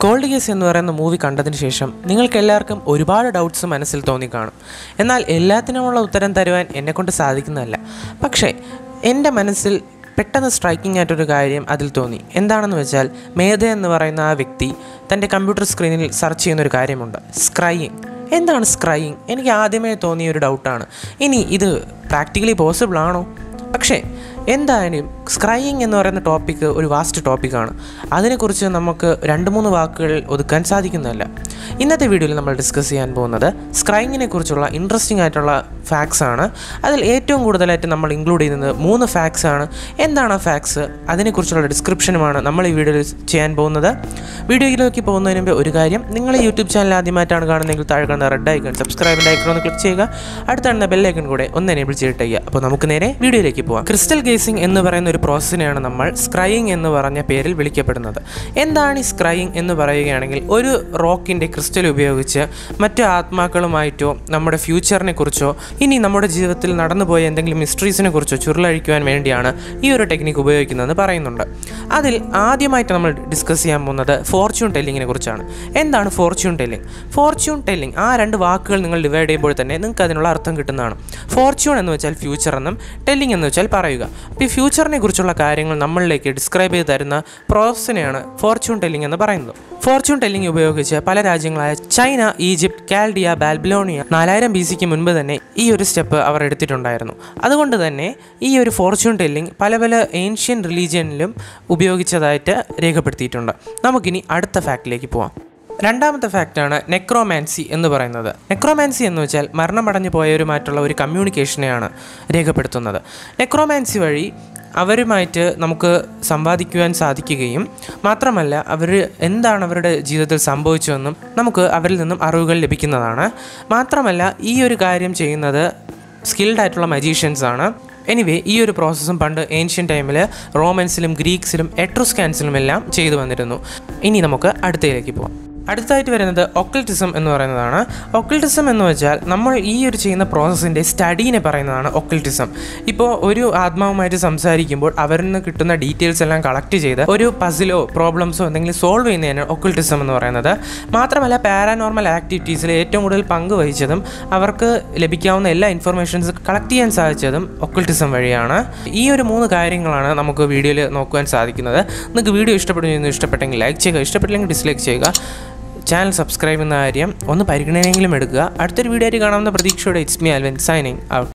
Called case എന്ന് പറയുന്ന movie കണ്ടതിന് ശേഷം നിങ്ങൾക്ക് എല്ലാവർക്കും ഒരുപാട് ഡൗട്ട്സ് മനസ്സിൽ തോന്നിക്കാണും. എന്നാൽ എല്ലാത്തിനുമുള്ള ഉത്തരം തരുവാൻ എന്നെക്കൊണ്ട് സാധിക്കുന്നതല്ല. പക്ഷേ എന്റെ മനസ്സിൽ പെട്ടെന്ന് സ്ട്രൈക്കിംഗ് ആയിട്ടൊരു കാര്യം അതിൽ തോന്നി. എന്താണെന്ന് വെച്ചാൽ മേധ എന്ന് പറയുന്ന ആ വ്യക്തി തന്റെ കമ്പ്യൂട്ടർ സ്ക്രീനിൽ സെർച്ച് ചെയ്യുന്ന ഒരു കാര്യമുണ്ട്. സ്ക്രൈയിങ് എന്താണ് സ്ക്രൈയിങ് എനിക്ക് ആദ്യമേ തോന്നിയ ഒരു ഡൗട്ടാണ് ഇനി ഇത് പ്രാക്ടിക്കലി പോസിബിൾ ആണോ? പക്ഷേ എന്തായാലും സ്ക്രൈയിങ് എന്ന് പറയുന്ന ടോപ്പിക്ക് ഒരു വാസ്റ്റ് ടോപ്പിക്കാണ് അതിനെക്കുറിച്ച് നമുക്ക് രണ്ട് മൂന്ന് വാക്കുകൾ ഒതുക്കാൻ സാധിക്കുന്നതല്ല. ഇന്നത്തെ വീഡിയോയിൽ നമ്മൾ ഡിസ്കസ് ചെയ്യാൻ പോകുന്നത് സ്ക്രൈയിങ്ങിനെ കുറിച്ചുള്ള ഇൻട്രസ്റ്റിംഗ് ആയിട്ടുള്ള ഫാക്സ് ആണ്. അതിൽ ഏറ്റവും കൂടുതലായിട്ട് നമ്മൾ ഇൻക്ലൂഡ് ചെയ്യുന്നത് മൂന്ന് ഫാക്സ് ആണ്. എന്താണ് ആ ഫാക്സ് അതിനെക്കുറിച്ചുള്ള ഡിസ്ക്രിപ്ഷനുമാണ് നമ്മൾ ഈ വീഡിയോയിൽ ചെയ്യാൻ പോകുന്നത്. വീഡിയോയിലേക്ക് പോകുന്നതിന് മുമ്പ് ഒരു കാര്യം നിങ്ങൾ യൂട്യൂബ് ചാനൽ ആദ്യമായിട്ടാണ് കാണുന്നതെങ്കിൽ താഴെ കാണുന്ന റെഡ് ഐക്കൺ സബ്സ്ക്രൈബ് ഐക്കൺ ഒന്ന് ക്ലിക്ക് ചെയ്യുക. അടുത്താണ് ബെൽ ഐക്കൺ കൂടെ ഒന്ന് എനേബിൾ ചെയ്തിട്ടേക്കുക അപ്പോൾ നമുക്ക് നേരെ വീഡിയോയിലേക്ക് പോകാം ക്രിസ്റ്റൽ ഗേസിംഗ് എന്ന് പറയുന്ന ഒരു പ്രോസസ്സിനെയാണ് നമ്മൾ സ്ക്രൈയിങ് എന്ന് പറഞ്ഞ പേരിൽ വിളിക്കപ്പെടുന്നത്. എന്താണ് ഈ സ്ക്രൈയിങ് എന്ന് പറയുകയാണെങ്കിൽ ഒരു റോക്കിന്റെ ക്രിസ്റ്റൽ ഉപയോഗിച്ച് മറ്റു ആത്മാക്കളുമായിട്ടോ നമ്മുടെ ഫ്യൂച്ചറിനെ കുറിച്ചോ ഇനി നമ്മുടെ ജീവിതത്തിൽ നടന്നുപോയ എന്തെങ്കിലും മിസ്റ്ററീസിനെ കുറിച്ചോ ചുരുളഴിക്കുവാൻ വേണ്ടിയാണ് ഈ ഒരു ടെക്നിക്ക് ഉപയോഗിക്കുന്നതെന്ന് പറയുന്നുണ്ട്. അതിൽ ആദ്യമായിട്ട് നമ്മൾ ഡിസ്കസ് ചെയ്യാൻ പോകുന്നത് ഫോർച്യൂൺ ടെല്ലിങ്ങിനെ കുറിച്ചാണ്. എന്താണ് ഫോർച്യൂൺ ടെല്ലിംഗ് ഫോർച്യൂൺ ടെല്ലിംഗ് ആ രണ്ട് വാക്കുകൾ നിങ്ങൾ ഡിവൈഡ് ചെയ്യുമ്പോൾ തന്നെ നിങ്ങൾക്ക് അതിനുള്ള അർത്ഥം കിട്ടുന്നതാണ്. ഫോർച്യൂൺ എന്ന് വെച്ചാൽ ഫ്യൂച്ചർ എന്നും ടെല്ലിംഗ് എന്ന് വെച്ചാൽ പറയുക. അപ്പോൾ ഈ ഫ്യൂച്ചറിനെ കുറിച്ചുള്ള കാര്യങ്ങൾ നമ്മളിലേക്ക് ഡിസ്ക്രൈബ് ചെയ്ത് തരുന്ന പ്രോസസ്സിനെയാണ് ഫോർച്യൂൺ ടെല്ലിംഗ് എന്ന് പറയുന്നത്. ഫോർച്യൂൺ ടെല്ലിംഗ് ഉപയോഗിച്ച് പല രാജ്യങ്ങളായ ചൈന ഈജിപ്ത് കാൽഡിയ ബാൽബിലോണിയ നാലായിരം ബി സിക്ക് മുൻപ് തന്നെ ഈ ഒരു സ്റ്റെപ്പ് അവർ എടുത്തിട്ടുണ്ടായിരുന്നു. അതുകൊണ്ട് തന്നെ ഈ ഒരു ഫോർച്യൂൺ ടെല്ലിംഗ് പല പല ഏൻഷ്യൻ റിലീജിയനിലും ഉപയോഗിച്ചതായിട്ട് രേഖപ്പെടുത്തിയിട്ടുണ്ട്. നമുക്കിനി അടുത്ത ഫാക്റ്റിലേക്ക് പോവാം. രണ്ടാമത്തെ ഫാക്റ്റാണ് നെക്രോമാൻസി എന്ന് പറയുന്നത്. നെക്രോമാൻസി എന്ന് വെച്ചാൽ മരണമടഞ്ഞു പോയവരുമായിട്ടുള്ള ഒരു കമ്മ്യൂണിക്കേഷനെയാണ് രേഖപ്പെടുത്തുന്നത്. നെക്രോമാൻസി വഴി അവരുമായിട്ട് നമുക്ക് സംവാദിക്കുവാൻ സാധിക്കുകയും മാത്രമല്ല അവർ എന്താണ് അവരുടെ ജീവിതത്തിൽ സംഭവിച്ചതെന്നും നമുക്ക് അവരിൽ നിന്നും അറിവുകൾ ലഭിക്കുന്നതാണ്. മാത്രമല്ല ഈ ഒരു കാര്യം ചെയ്യുന്നത് സ്കിൽഡ് ആയിട്ടുള്ള മജീഷ്യൻസ് ആണ്. എനിവേ ഈ ഒരു പ്രോസസ്സും പണ്ട് ഏൻഷ്യൻ ടൈമിൽ റോമൻസിലും ഗ്രീക്സിലും എട്രുസ്കാൻസിലും എല്ലാം ചെയ്തു വന്നിരുന്നു. ഇനി നമുക്ക് അടുത്തയിലേക്ക് പോകാം അടുത്തായിട്ട് വരുന്നത് ഒക്കൾട്ടിസം എന്ന് പറയുന്നതാണ്. ഒക്കൾട്ടിസം എന്ന് വെച്ചാൽ നമ്മൾ ഈ ഒരു ചെയ്യുന്ന പ്രോസസ്സിന്റെ സ്റ്റഡീനെ പറയുന്നതാണ് ഒക്കൾട്ടിസം ഇപ്പോൾ ഒരു ആത്മാവുമായിട്ട് സംസാരിക്കുമ്പോൾ അവരിൽ നിന്ന് കിട്ടുന്ന ഡീറ്റെയിൽസ് എല്ലാം കളക്ട് ചെയ്ത് ഒരു പസിലോ പ്രോബ്ലംസോ എന്തെങ്കിലും സോൾവ് ചെയ്യുന്നതിനാണ് ഒക്കൾട്ടിസം എന്ന് പറയുന്നത്. മാത്രമല്ല പാരാനോർമൽ ആക്ടിവിറ്റീസിൽ ഏറ്റവും കൂടുതൽ പങ്ക് വഹിച്ചതും അവർക്ക് ലഭിക്കാവുന്ന എല്ലാ ഇൻഫർമേഷൻസ് കളക്ട് ചെയ്യാൻ സാധിച്ചതും ഒക്കൾട്ടിസം വഴിയാണ്. ഈ ഒരു മൂന്ന് കാര്യങ്ങളാണ് നമുക്ക് വീഡിയോയിൽ നോക്കുവാൻ സാധിക്കുന്നത്. നിങ്ങൾക്ക് വീഡിയോ ഇഷ്ടപ്പെടുന്നു ഇഷ്ടപ്പെട്ടെങ്കിൽ ലൈക്ക് ചെയ്യുക ഇഷ്ടപ്പെട്ടില്ലെങ്കിൽ ഡിസ്ലൈക്ക് ചെയ്യുക. ചാനൽ സബ്സ്ക്രൈബ് എന്ന കാര്യം ഒന്ന് പരിഗണനയെങ്കിലും എടുക്കുക. അടുത്തൊരു വീഡിയോ ആയിട്ട് കാണാവുന്ന പ്രതീക്ഷയോടെ it's me Alvin signing out